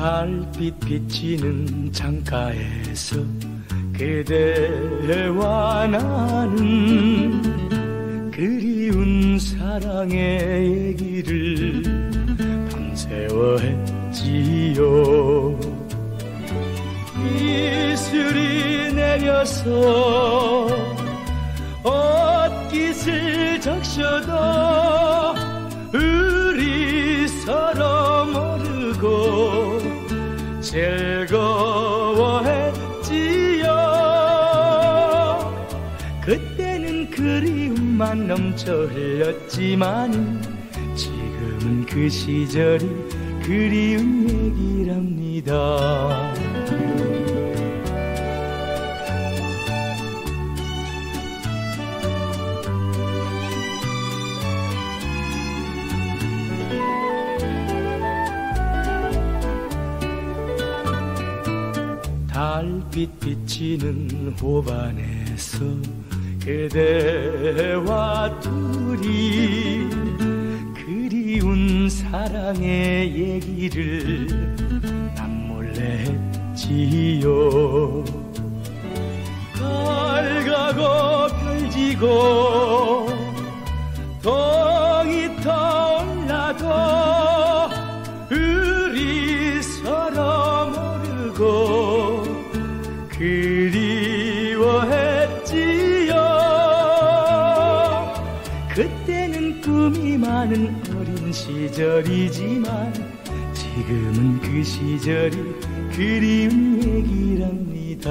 달빛 비치는 창가에서 그대와 나는 그리운 사랑의 얘기를 밤새워 했지요. 이슬이 내려서 옷깃을 적셔도 우리 서로 모르고 즐거워했지요. 그때는 그리움만 넘쳐 흘렸지만 지금은 그 시절이 그리운 얘기랍니다 달빛 비치는 호반에서 그대와 둘이 그리운 사랑의 얘기를 남몰래 했지요. 달 가고 별 지고 그리워했지요. 그때는 꿈이 많은 어린 시절이지만 지금은 그 시절이 그리운 얘기랍니다